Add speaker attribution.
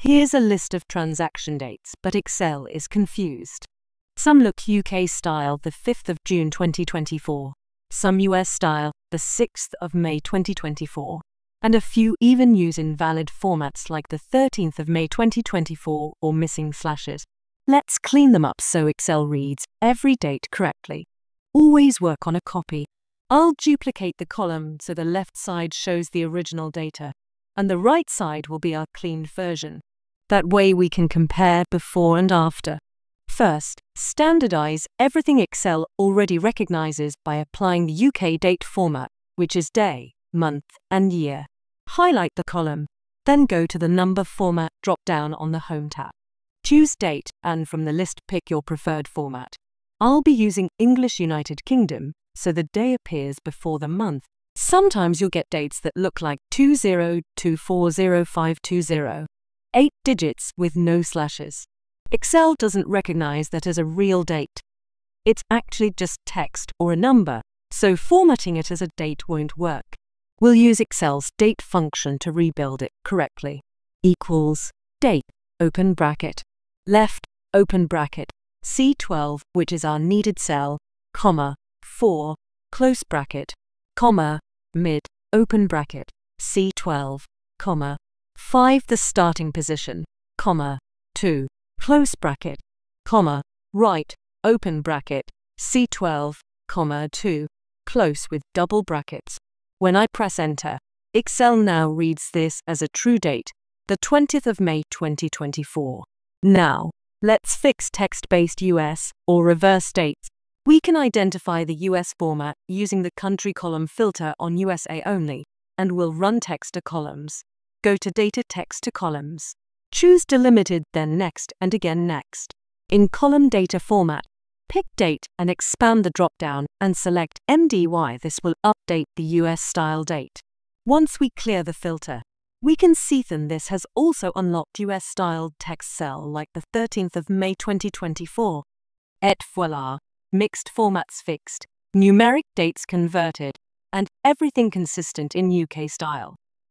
Speaker 1: Here's a list of transaction dates, but Excel is confused. Some look UK style the 5th of June 2024, some US style the 6th of May 2024, and a few even use invalid formats like the 13th of May 2024 or missing slashes. Let's clean them up so Excel reads every date correctly. Always work on a copy. I'll duplicate the column so the left side shows the original data, and the right side will be our cleaned version. That way we can compare before and after. First, standardize everything Excel already recognizes by applying the UK date format, which is day, month, and year. Highlight the column, then go to the number format drop-down on the Home tab. Choose date and from the list pick your preferred format. I'll be using English United Kingdom, so the day appears before the month. Sometimes you'll get dates that look like 20240520 eight digits with no slashes. Excel doesn't recognize that as a real date. It's actually just text or a number, so formatting it as a date won't work. We'll use Excel's date function to rebuild it correctly. Equals date, open bracket, left, open bracket, C12, which is our needed cell, comma, 4, close bracket, comma, mid, open bracket, C12, comma, 5 the starting position, comma, 2, close bracket, comma, right, open bracket, C12, comma, 2, close with double brackets. When I press enter, Excel now reads this as a true date, the 20th of May 2024. Now, let's fix text-based US or reverse dates. We can identify the US format using the country column filter on USA only, and we'll run text to columns go to Data Text to Columns. Choose Delimited, then Next, and again Next. In Column Data format, pick Date and expand the drop-down and select MDY. This will update the US style date. Once we clear the filter, we can see that this has also unlocked US styled text cell like the 13th of May 2024. Et voila, mixed formats fixed, numeric dates converted, and everything consistent in UK style